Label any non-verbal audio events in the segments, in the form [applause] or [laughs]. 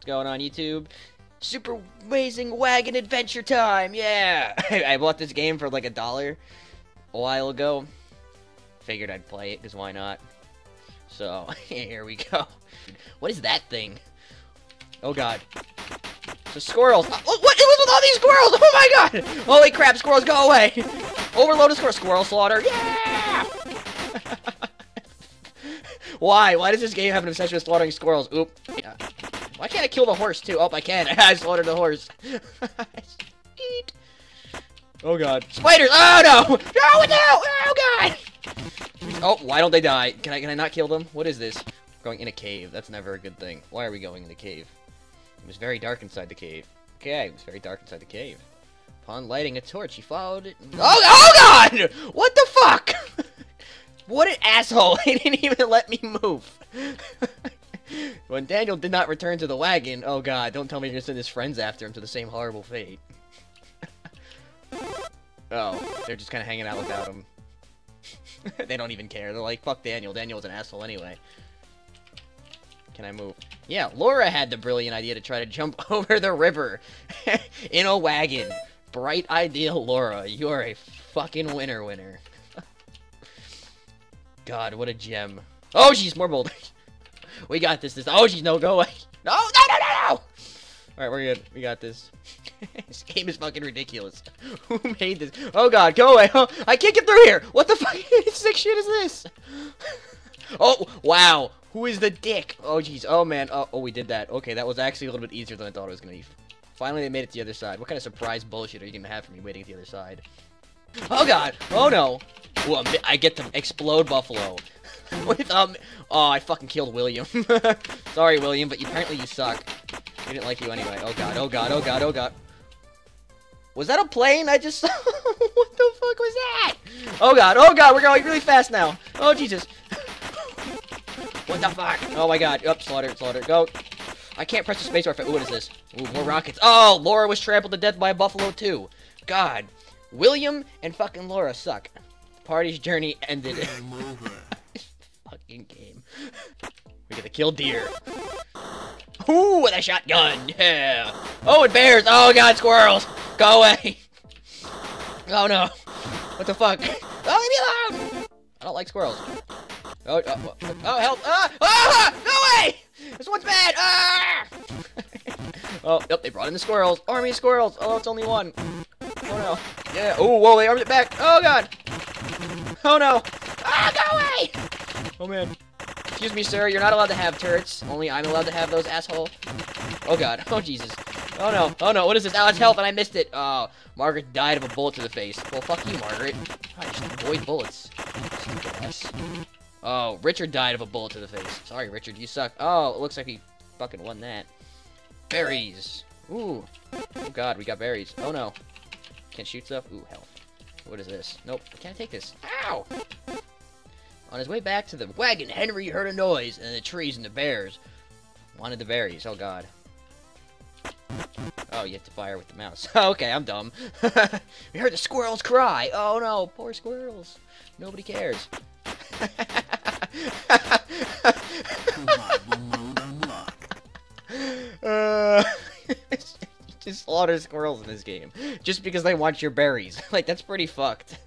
What's going on YouTube? Super amazing wagon adventure time! Yeah! [laughs] I bought this game for like a dollar a while ago. Figured I'd play it, because why not? So, [laughs] here we go. What is that thing? Oh god. The squirrels! Uh, what? It was with all these squirrels! Oh my god! Holy crap, squirrels, go away! [laughs] Overloaded squirrel, squirrel slaughter, yeah! Why? Why does this game have an obsession with slaughtering squirrels? Oop. Why can't I kill the horse too? Oh, I can. [laughs] I slaughtered the horse. [laughs] Eat. Oh god. Spiders! Oh no! [laughs] No! No! Oh god! Oh, why don't they die? Can I can I not kill them? What is this? Going in a cave. That's never a good thing. Why are we going in a cave? It was very dark inside the cave. Okay, it was very dark inside the cave. Upon lighting a torch, he followed it. Oh, oh god! What the fuck? what an asshole! He didn't even let me move. When Daniel did not return to the wagon, oh god, don't tell me you're gonna send his friends after him to the same horrible fate. [laughs] oh, they're just kind of hanging out without him. [laughs] they don't even care. They're like, fuck Daniel. Daniel's an asshole anyway. Can I move? Yeah, Laura had the brilliant idea to try to jump [laughs] over the river in a wagon. Bright idea, Laura. You are a fucking winner winner. God, what a gem. Oh, jeez, more boulders. We got this. This. Oh, jeez, no, go away. [laughs] No, no, no, no, no. All right, we're good. We got this. [laughs] this game is fucking ridiculous. [laughs] Who made this? Oh god, go away. Oh, I can't get through here. What the fuck sick shit is this? oh, wow. Who is the dick? Oh, jeez. Oh, man. Oh, oh, we did that. Okay, that was actually a little bit easier than I thought it was to be. Finally, they made it to the other side. What kind of surprise bullshit are you to have for me waiting at the other side? Oh, God. Oh, no. Well, I get to explode Buffalo. [laughs] With, um... Oh, I fucking killed William. [laughs] Sorry, William, but apparently you suck. We didn't like you anyway. Oh, God. Oh, God. Oh, God. Oh, God. Was that a plane I just saw? [laughs] what the fuck was that? Oh, God. Oh, God. We're going really fast now. Oh, Jesus. What the fuck? Oh my god. Up, slaughter, slaughter. Go. I can't press the space bar. Ooh, what is this? Ooh, more rockets. Oh, Laura was trampled to death by a buffalo too. God. William and fucking Laura suck. Party's journey ended. Fucking game. We gotta kill deer. Ooh, with a shotgun. Yeah. Oh, and bears. Oh god, squirrels. Go away. Oh no. What the fuck? Oh, leave me alone. I don't like squirrels. Oh, oh, oh, help! Ah! Ah! Go away! This one's bad! Ah! [laughs] oh, yep, they brought in the squirrels. Army squirrels! Oh, it's only one. Oh, no. Yeah, oh, whoa, they armed it back. Oh, God! Oh, no! Ah, go away! Oh, man. Excuse me, sir, you're not allowed to have turrets. Only I'm allowed to have those, asshole. Oh, God. [laughs] Oh, Jesus. Oh, no. Oh, no, what is this? Oh, it's health, and I missed it. Oh, Margaret died of a bullet to the face. Well, fuck you, Margaret. I just avoid bullets. Oh, Richard died of a bullet to the face. Sorry, Richard, you suck. Oh, it looks like he fucking won that. Berries. Ooh. Oh god, we got berries. Oh no. Can't shoot stuff? Ooh, health. What is this? Nope, can't take this. Ow! On his way back to the wagon, Henry heard a noise, and the trees and the bears wanted the berries. Oh god. Oh, you have to fire with the mouse. [laughs] okay, I'm dumb. [laughs] we heard the squirrels cry. Oh no, poor squirrels. Nobody cares. uh, [laughs] just slaughter squirrels in this game. Just because they want your berries. like, that's pretty fucked.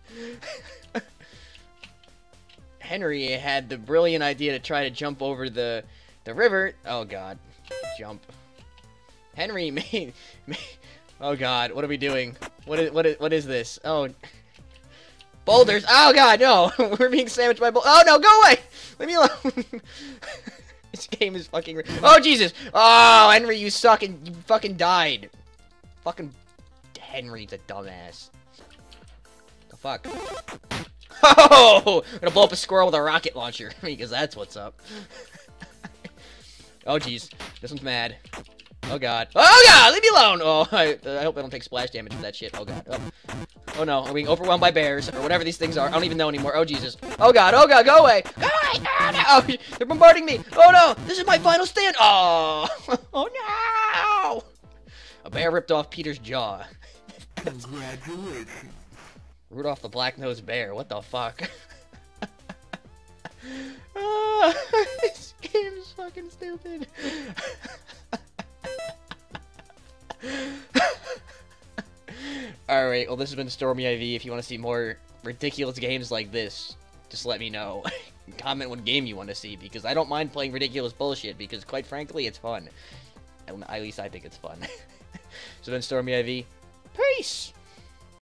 Henry had the brilliant idea to try to jump over the the river. Oh god. Jump. Henry [laughs] made, made Oh god, what are we doing? What is what is what is this? Oh Boulders. Oh god, no. [laughs] We're being sandwiched by boulders. Oh no, go away. Leave me alone. [laughs] this game is fucking. Oh Jesus. Oh Henry, you suck and you fucking died. Fucking Henry's a dumbass. The fuck. Oh, I'm gonna blow up a squirrel with a rocket launcher [laughs] because that's what's up. [laughs] oh jeez, this one's mad. Oh god. Oh god, leave me alone! Oh, [laughs] I, I hope I don't take splash damage for that shit. Oh god. Oh. oh no, are we overwhelmed by bears? Or whatever these things are. I don't even know anymore. Oh Jesus. Oh god, oh god, go away! Go away! Oh no! They're bombarding me! Oh no! This is my final stand! Oh! Oh no! A bear ripped off Peter's jaw. Congratulations. Rudolph the Black-Nosed Bear. What the fuck? uh, [laughs] [laughs] this is fucking stupid. [laughs] Alright, well this has been Stormy IV. If you want to see more ridiculous games like this, just let me know. Comment what game you want to see, because I don't mind playing ridiculous bullshit, because quite frankly, it's fun. At least I think it's fun. so then, Stormy IV, peace!